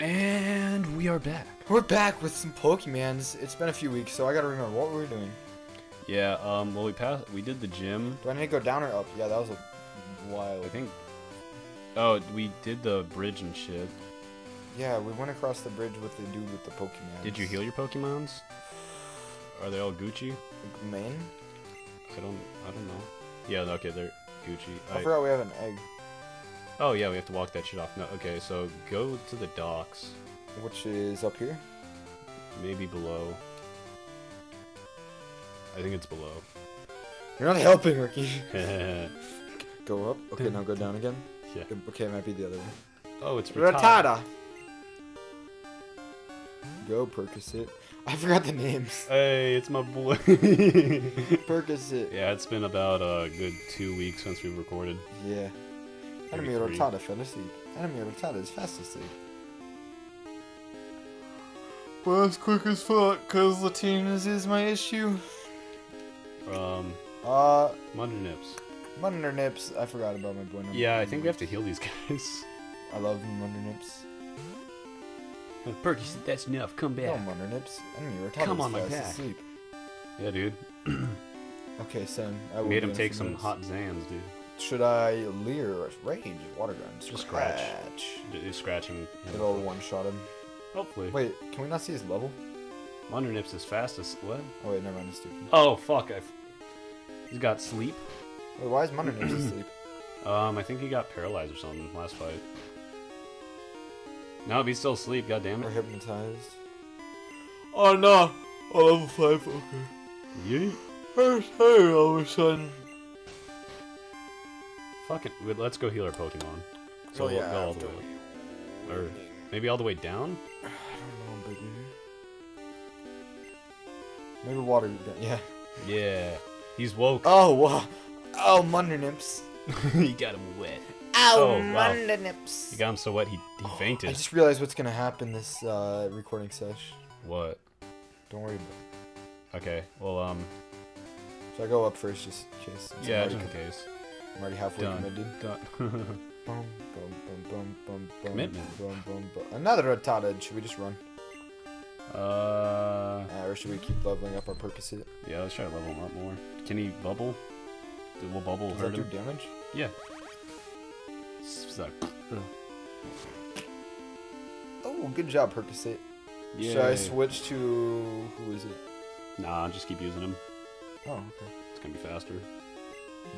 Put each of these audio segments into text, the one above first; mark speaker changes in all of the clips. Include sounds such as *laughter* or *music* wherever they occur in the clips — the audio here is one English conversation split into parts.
Speaker 1: And we are back.
Speaker 2: We're back with some Pokemans. It's been a few weeks, so I gotta remember what we were doing.
Speaker 1: Yeah, um, well, we passed, we did the gym.
Speaker 2: Do I need to go down or up? Yeah, that was a while.
Speaker 1: I think. Oh, we did the bridge and shit.
Speaker 2: Yeah, we went across the bridge with the dude with the Pokemon.
Speaker 1: Did you heal your Pokemons? Are they all Gucci?
Speaker 2: Main?
Speaker 1: I don't, I don't know. Yeah, okay, they're Gucci.
Speaker 2: I
Speaker 1: I-
Speaker 2: forgot we have an egg,
Speaker 1: oh yeah, we have to walk that shit off. No, okay, so go to the docks,
Speaker 2: which is up here.
Speaker 1: maybe below. I think it's below.
Speaker 2: You're not helping, Ricky. *laughs* Go up. Okay, now go down again. Yeah. Okay, it might be the other way.
Speaker 1: Oh, it's Rattata.
Speaker 2: Rattata. Go Percocet. I forgot the names.
Speaker 1: Hey, it's my boy. *laughs*
Speaker 2: Percocet.
Speaker 1: yeah, it's been about a good two weeks since we've recorded.
Speaker 2: Yeah. Enemy Rattata fell asleep. Enemy Rattata is fast asleep. But it's quick as fuck, cause Latinas is my issue.
Speaker 1: Um,
Speaker 2: Uh,
Speaker 1: Mudder Nips.
Speaker 2: Munder Nips. I forgot about my boy
Speaker 1: Yeah, I think we have to heal these *laughs* guys.
Speaker 2: I love Munder Nips.
Speaker 1: Perky said that's enough. Come back.
Speaker 2: No Munder Nips. Enemy Rattata
Speaker 1: Come on my
Speaker 2: fast
Speaker 1: back.
Speaker 2: asleep.
Speaker 1: Yeah, dude. *clears throat*
Speaker 2: Okay, son. I will
Speaker 1: Made him take some hot Zans, dude.
Speaker 2: Should I leer range water gun?
Speaker 1: Just scratch.
Speaker 2: Scratch.
Speaker 1: D- He's scratching.
Speaker 2: It'll one shot him.
Speaker 1: Hopefully.
Speaker 2: Wait, can we not see his level?
Speaker 1: Mudder Nips is fastest. What?
Speaker 2: Oh wait, never mind. It's stupid.
Speaker 1: Oh fuck! I've... He's got sleep.
Speaker 2: Wait, why is Munder Nips asleep? *clears throat* *clears throat*
Speaker 1: Um, I think he got paralyzed or something last fight. No, he's still asleep. God damn it.
Speaker 2: Or
Speaker 1: it.
Speaker 2: hypnotized? Oh no! Oh, level five. Okay.
Speaker 1: Yeet.
Speaker 2: Hey, hey, all of a sudden.
Speaker 1: Fuck it. Let's go heal our Pokemon. So
Speaker 2: Oh,
Speaker 1: we'll
Speaker 2: yeah,
Speaker 1: go all the way.
Speaker 2: we-
Speaker 1: Or maybe all the way down. *sighs*
Speaker 2: I don't know, baby. Maybe water. gun- Yeah.
Speaker 1: Yeah. He's woke.
Speaker 2: Oh wow. Oh, Munder Nips. *laughs*
Speaker 1: he got him wet.
Speaker 2: Ow,
Speaker 1: Oh, wow.
Speaker 2: Munder Nips.
Speaker 1: He got him so wet he, he
Speaker 2: I
Speaker 1: fainted.
Speaker 2: just realized what's gonna happen this uh, recording sesh.
Speaker 1: What?
Speaker 2: Don't worry about it.
Speaker 1: Okay. Well, um.
Speaker 2: Should I go up first just in case?
Speaker 1: Yeah, just in case.
Speaker 2: I'm already halfway
Speaker 1: Done.
Speaker 2: committed.
Speaker 1: Done. *laughs*
Speaker 2: Bum, bum, bum,
Speaker 1: Commitment.
Speaker 2: Another Rattata. Should we just run?
Speaker 1: uh.
Speaker 2: Uh, or should we keep leveling up our Percocet?
Speaker 1: Yeah. Let's try to level him up more. Can he bubble? Will bubble
Speaker 2: Does
Speaker 1: hurt
Speaker 2: that do
Speaker 1: him?
Speaker 2: damage?
Speaker 1: Yeah. Suck.
Speaker 2: Oh, good job, Percocet.
Speaker 1: Yeah.
Speaker 2: Should I switch to who is it?
Speaker 1: Nah, just keep using him.
Speaker 2: Oh, okay.
Speaker 1: It's gonna be faster.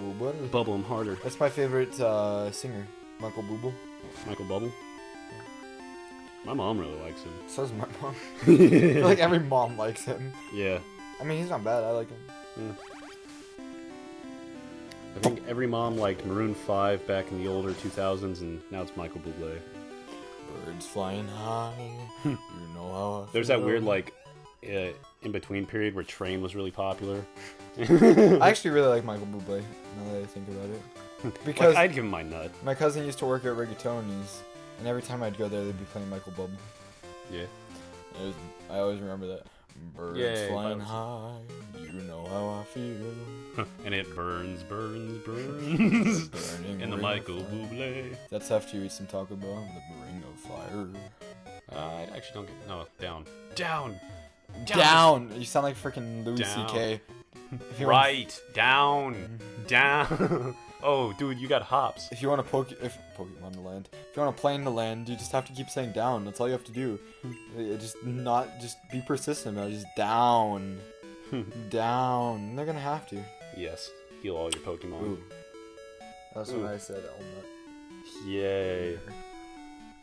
Speaker 2: Booble.
Speaker 1: Bubble him harder.
Speaker 2: That's my favorite uh, singer, Michael Booble.
Speaker 1: Michael Bubble. My mom really likes him.
Speaker 2: So does my mom. *laughs* Like every mom likes him.
Speaker 1: yeah.
Speaker 2: I mean, he's not bad. I like him.
Speaker 1: I think every mom liked Maroon 5 back in the older 2000s, and now it's Michael Bublé.
Speaker 2: Birds flying high. you know how I
Speaker 1: There's that weird, like, uh, in between period where Train was really popular. *laughs*
Speaker 2: I actually really like Michael Bublé. Now that I think about it, *laughs* because
Speaker 1: like, I'd give him my nut.
Speaker 2: my cousin used to work at Rigatoni's, and every time I'd go there, they'd be playing Michael Bublé.
Speaker 1: Yeah.
Speaker 2: It was, I always remember that. Birds
Speaker 1: Yay,
Speaker 2: flying
Speaker 1: that
Speaker 2: high, you know how I feel.
Speaker 1: and it burns, burns, *laughs* burns.
Speaker 2: Burning
Speaker 1: in the Michael. Bublé.
Speaker 2: That's after you eat some Taco Bell. The ring of fire.
Speaker 1: Uh, I actually don't get. No, down. Down!
Speaker 2: Down. You sound like freaking Louis C.K. If you want-
Speaker 1: Right! Down! Down! *laughs* oh, dude, you got hops.
Speaker 2: If you want to poke, if Pokemon to land, if you want to play in the land, you just have to keep saying down. That's all you have to do. Uh, just not, just be persistent about it. Just down, *laughs* down. They're gonna have to.
Speaker 1: Yes. Heal all your Pokemon.
Speaker 2: Ooh. That's
Speaker 1: Ooh.
Speaker 2: what I said. Elnut.
Speaker 1: Yay.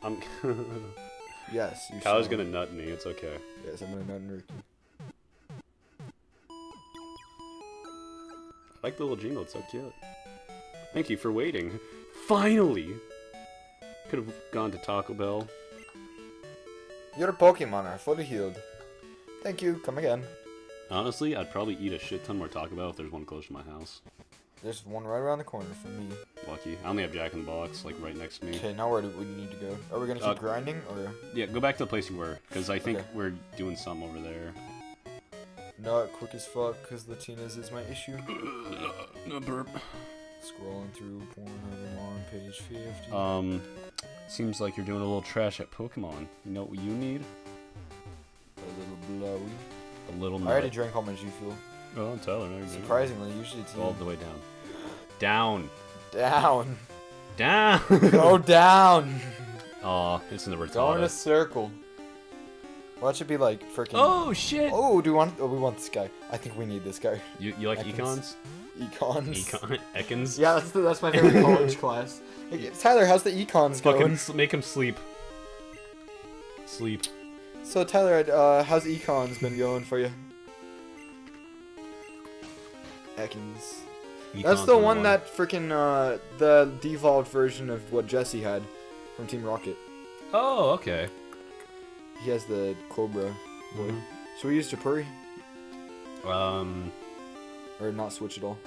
Speaker 1: I'm. *laughs*
Speaker 2: Yes. You
Speaker 1: Kyle's
Speaker 2: shall.
Speaker 1: gonna nut me. It's okay.
Speaker 2: Yes, I'm gonna nut Ricky.
Speaker 1: Like the little jingle. It's so cute. Thank you for waiting. Finally. Could have gone to Taco Bell.
Speaker 2: Your Pokemon are fully healed. Thank you. Come again.
Speaker 1: Honestly, I'd probably eat a shit ton more Taco Bell if there's one close to my house.
Speaker 2: There's one right around the corner from me.
Speaker 1: Lucky. I only have Jack in the Box, like right next to me.
Speaker 2: Okay, now where do we need to go? Are we gonna keep
Speaker 1: Uh,
Speaker 2: grinding or
Speaker 1: Yeah, go back to the place you were, because I think
Speaker 2: Okay.
Speaker 1: we're doing something over there.
Speaker 2: Not quick as fuck? Cause Latinas is my issue. *clears throat*
Speaker 1: no burp.
Speaker 2: Scrolling through Pornhub I'm on page 50.
Speaker 1: Um, Seems like you're doing a little trash at Pokemon. You know what you need?
Speaker 2: A little blowy.
Speaker 1: A little
Speaker 2: I already drank all my G Fuel.
Speaker 1: Oh, Tyler, no, you're doing.
Speaker 2: Surprisingly, usually it's
Speaker 1: All the way down. Down.
Speaker 2: down.
Speaker 1: Down. *laughs*
Speaker 2: Go down.
Speaker 1: Aw, it's in the
Speaker 2: Go in a circle. Well, that should be like freaking.
Speaker 1: Oh shit!
Speaker 2: Oh, do we want? Oh, we want this guy. I think we need this guy.
Speaker 1: You, you like
Speaker 2: Ekans.
Speaker 1: econs?
Speaker 2: Econs.
Speaker 1: Econ? Ekans?
Speaker 2: Yeah, that's the, that's my favorite college class. *laughs* Like, Tyler, how's the econs
Speaker 1: Fucking
Speaker 2: going?
Speaker 1: s- make him sleep. Sleep.
Speaker 2: So Tyler, uh, how's econs been going for you? Ekans. That's the
Speaker 1: number
Speaker 2: one that freaking uh, the devolved version of what Jesse had from Team Rocket.
Speaker 1: Oh, okay.
Speaker 2: He has the Cobra. Boy.
Speaker 1: Mhm.
Speaker 2: Should we use Japuri
Speaker 1: Um.
Speaker 2: or not switch at all?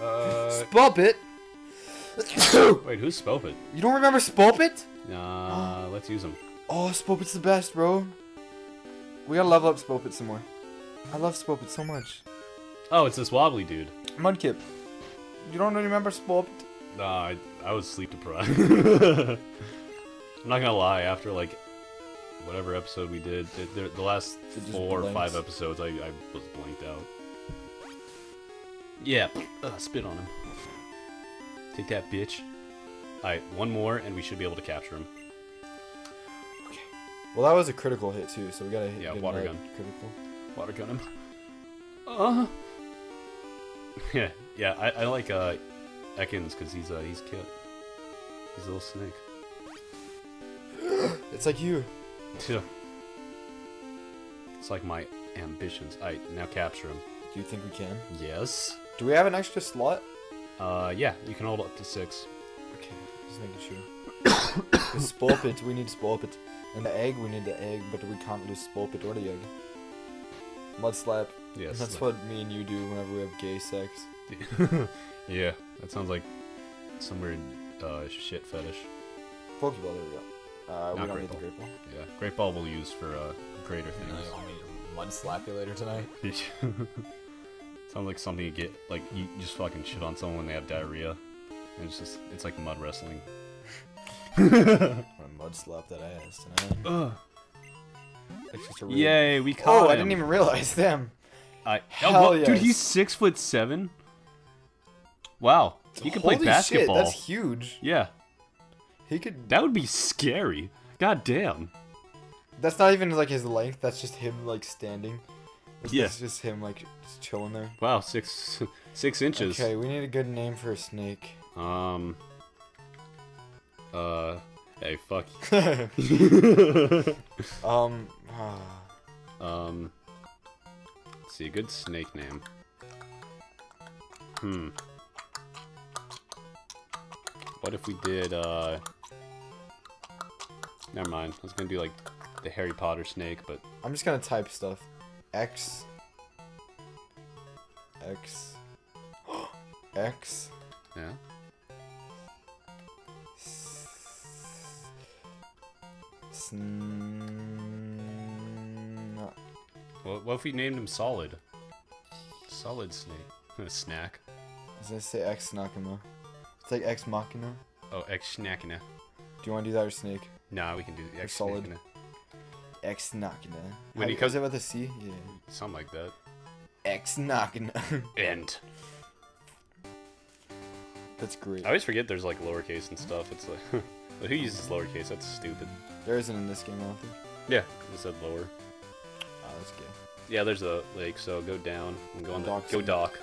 Speaker 1: Uh. *laughs*
Speaker 2: Spulpit. *coughs*
Speaker 1: wait, who's Spopit?
Speaker 2: you don't remember Spulpit?
Speaker 1: Nah, *gasps* let's use him.
Speaker 2: Oh, Spulpit's the best, bro. We gotta level up Spulpit some more. I love Spulpit so much.
Speaker 1: Oh, it's this wobbly dude.
Speaker 2: Mudkip. You don't remember Spulpit?
Speaker 1: Nah, I, I was sleep deprived. *laughs* I'm not gonna lie. After like whatever episode we did, the, the, the last
Speaker 2: It just
Speaker 1: four or five episodes, I, I was blanked out. Yeah, uh, spit on him. Take that, bitch. Alright, one more, and we should be able to capture him. Okay.
Speaker 2: Well, that was a critical hit too, so we gotta hit
Speaker 1: Yeah, water gun.
Speaker 2: Critical.
Speaker 1: Water gun him. Uh. *laughs* Yeah, yeah. I, I like uh, Ekans because he's uh he's cute. He's a little snake. *gasps*
Speaker 2: It's like you.
Speaker 1: It's like my ambitions. I now capture him.
Speaker 2: Do you think we can?
Speaker 1: Yes.
Speaker 2: Do we have an extra slot?
Speaker 1: Uh, yeah. You can hold up to six.
Speaker 2: Okay, just making sure. *coughs* the Spulpit, we need Spulpit. And the egg, we need the egg, but we can't lose Spulpit or the egg. Mud slap.
Speaker 1: Yes.
Speaker 2: That's what me and you do whenever we have gay sex. *laughs*
Speaker 1: yeah. That sounds like some weird uh shit fetish.
Speaker 2: Pokeball, there we go. Uh, we
Speaker 1: Not
Speaker 2: don't
Speaker 1: Great
Speaker 2: need the
Speaker 1: Ball.
Speaker 2: Great Ball.
Speaker 1: Yeah. Great ball we'll use for uh greater things.
Speaker 2: want me to mud slap you later tonight? *laughs*
Speaker 1: Sounds like something you get like you just fucking shit on someone when they have diarrhea. And it's just it's like mud wrestling.
Speaker 2: I'm gonna mud slap that ass tonight.
Speaker 1: Ugh.
Speaker 2: That's just a real-
Speaker 1: Yay, we caught
Speaker 2: Oh,
Speaker 1: him.
Speaker 2: I didn't even realize them.
Speaker 1: I,
Speaker 2: Hell
Speaker 1: oh, wha- Dude, he's six foot seven. Wow, he can play basketball.
Speaker 2: Shit, that's huge.
Speaker 1: Yeah,
Speaker 2: He could.
Speaker 1: that would be scary. God damn.
Speaker 2: That's not even like his length. That's just him like standing. It's
Speaker 1: Yeah.
Speaker 2: It's just him like just chilling there.
Speaker 1: Wow, six *laughs* six inches.
Speaker 2: Okay, we need a good name for a snake.
Speaker 1: Um. Uh. Hey, fuck. *laughs* *laughs*
Speaker 2: um. ah.
Speaker 1: um. Let's see, a good snake name. Hmm. What if we did, uh... Never mind. I was gonna do, like, the Harry Potter snake, but...
Speaker 2: I'm just gonna type stuff. X. X. *gasps* X.
Speaker 1: Yeah?
Speaker 2: Sn-
Speaker 1: What, what if we named him Solid? Solid snake. *laughs* Snack.
Speaker 2: I was gonna say Ex Nakama. It's like Ex Machina.
Speaker 1: Oh, X Snackina.
Speaker 2: Do you want to do that or Snake?
Speaker 1: Nah, we can do the X
Speaker 2: Solid.
Speaker 1: Snackina.
Speaker 2: Ex Nakina.
Speaker 1: When he comes-
Speaker 2: out with a C? Yeah.
Speaker 1: Something like that.
Speaker 2: X Nakina.
Speaker 1: And. *laughs*
Speaker 2: That's great.
Speaker 1: I always forget there's, like, lowercase and stuff. It's like... *laughs* but who uses lowercase? That's stupid.
Speaker 2: There isn't in this game, I don't think.
Speaker 1: Yeah, it said lower.
Speaker 2: Oh, that's good.
Speaker 1: Yeah, there's a lake, so go down and go on the
Speaker 2: Dock
Speaker 1: go dock.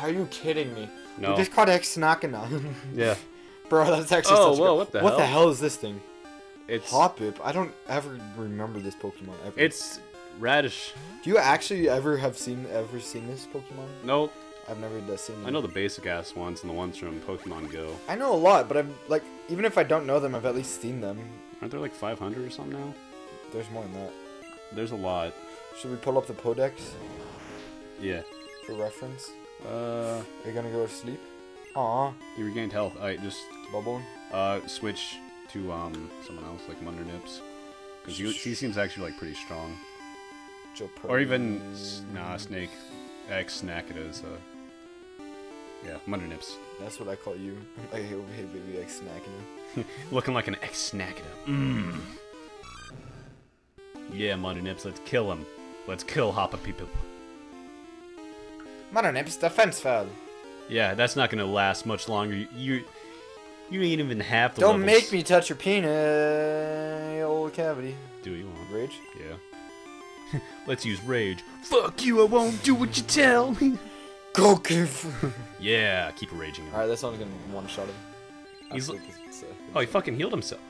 Speaker 2: Are you kidding me?
Speaker 1: No.
Speaker 2: We just caught Ex Nakina. *laughs*
Speaker 1: Yeah,
Speaker 2: Bro, that's actually
Speaker 1: Oh,
Speaker 2: such
Speaker 1: whoa,
Speaker 2: good-
Speaker 1: what the
Speaker 2: What the
Speaker 1: hell?
Speaker 2: hell is this thing?
Speaker 1: It's
Speaker 2: Hoppip? I don't ever remember this Pokemon ever.
Speaker 1: it's radish.
Speaker 2: Do you actually ever have seen ever seen this Pokemon?
Speaker 1: Nope.
Speaker 2: I've never seen.
Speaker 1: I know the basic ass ones and the ones from Pokemon Go.
Speaker 2: I know a lot, but I'm like, even if I don't know them, I've at least seen them.
Speaker 1: Aren't there like 500 or something now?
Speaker 2: There's more than that.
Speaker 1: There's a lot.
Speaker 2: Should we pull up the Pokedex
Speaker 1: Yeah.
Speaker 2: for reference?
Speaker 1: Uh,
Speaker 2: Are you gonna go to sleep? Aw,
Speaker 1: you regained health. Alright, just
Speaker 2: bubble.
Speaker 1: uh switch to um someone else like Mundernips. Because he seems actually like pretty strong. Or even nah, Snake X Snack it is. Uh, yeah, Mundernips.
Speaker 2: That's what I call you. *laughs* Like, hey, hey baby, like snacking. *laughs*
Speaker 1: Looking like an ex snack Mmm. Yeah, Muddy Nips, let's kill him. Let's kill Hoppa People.
Speaker 2: Mother nips defense fell.
Speaker 1: Yeah, that's not gonna last much longer. You, you, you ain't even half the
Speaker 2: Don't
Speaker 1: levels.
Speaker 2: make me touch your penis, old cavity.
Speaker 1: Do what you want.
Speaker 2: Rage.
Speaker 1: Yeah. *laughs* let's use rage. Fuck you! I won't do what you tell me. *laughs*
Speaker 2: Go give. *laughs*
Speaker 1: Yeah, keep raging. him.
Speaker 2: Alright, that's only gonna one shot him.
Speaker 1: He's-
Speaker 2: Absolutely, it's, uh,
Speaker 1: Oh, he fucking healed himself.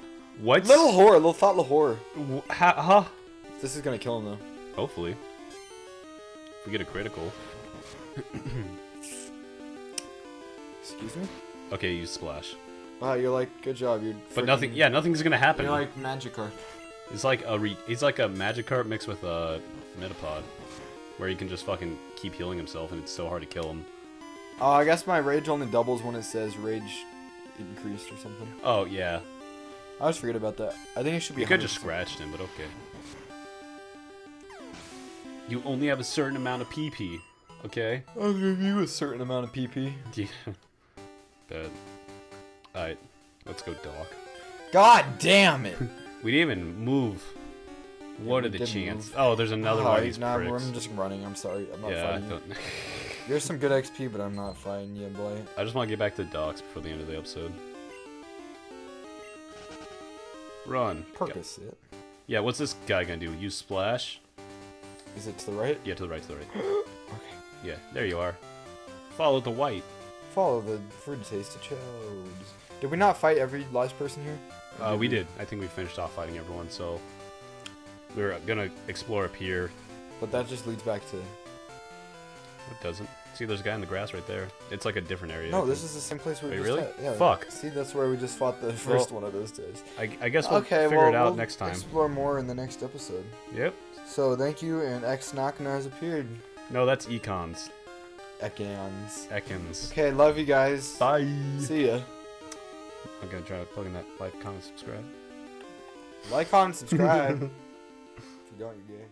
Speaker 1: What?
Speaker 2: Little whore, little thought little whore.
Speaker 1: Wh- ha- huh?
Speaker 2: This is gonna kill him though.
Speaker 1: Hopefully. If we get a critical. *coughs*
Speaker 2: Excuse me?
Speaker 1: Okay, use splash.
Speaker 2: Wow, you're like, good job. You're.
Speaker 1: But nothing. Yeah, nothing's gonna happen.
Speaker 2: You're like Magikarp.
Speaker 1: It's like a re- he's like a Magikarp mixed with a Metapod, where he can just fucking keep healing himself, and it's so hard to kill him.
Speaker 2: Oh, I guess my rage only doubles when it says rage increased or something.
Speaker 1: Oh yeah,
Speaker 2: I always forget about that. I think it should be.
Speaker 1: you could just
Speaker 2: 100%.
Speaker 1: scratched him, but okay. You only have a certain amount of PP, okay?
Speaker 2: I'll give you a certain amount of PP.
Speaker 1: Yeah. But, alright, let's go Doc.
Speaker 2: God damn it! *laughs*
Speaker 1: We didn't even move. What
Speaker 2: we
Speaker 1: are the chances?
Speaker 2: move.
Speaker 1: Oh, there's another one of these
Speaker 2: nah,
Speaker 1: pricks.
Speaker 2: I'm just running. I'm sorry. I'm not
Speaker 1: yeah, I
Speaker 2: fighting you.
Speaker 1: don't. *laughs*
Speaker 2: There's some good XP, but I'm not fighting you, boy.
Speaker 1: I just want to get back to the docks before the end of the episode. Run. Go.
Speaker 2: Percocet.
Speaker 1: Yeah, what's this guy gonna do? Use splash?
Speaker 2: Is it to the right?
Speaker 1: Yeah, to the right, to the right. *gasps*
Speaker 2: Okay.
Speaker 1: Yeah, there you are. Follow the white.
Speaker 2: Follow the fruit taste of chodes. Did we not fight every last person here? Or
Speaker 1: Uh, we did. I think we finished off fighting everyone, so we're gonna explore up here.
Speaker 2: But that just leads back to.
Speaker 1: It doesn't. See, there's a guy in the grass right there. It's like a different area. I
Speaker 2: No, this is the same place we
Speaker 1: Wait,
Speaker 2: just
Speaker 1: really?
Speaker 2: had- Yeah.
Speaker 1: Fuck.
Speaker 2: See, that's where we just fought the *laughs* first one of those days.
Speaker 1: I, I guess we'll
Speaker 2: okay,
Speaker 1: figure
Speaker 2: well,
Speaker 1: it out
Speaker 2: we'll
Speaker 1: next time.
Speaker 2: explore more in the next episode.
Speaker 1: Yep.
Speaker 2: So thank you, and X Nakana has appeared.
Speaker 1: No, that's econs.
Speaker 2: Ekans.
Speaker 1: Ekans.
Speaker 2: Okay, love you guys.
Speaker 1: Bye.
Speaker 2: See ya.
Speaker 1: I'm gonna try to plug in that like, comment, subscribe.
Speaker 2: Like, comment, subscribe. *laughs* if you don't, you're gay.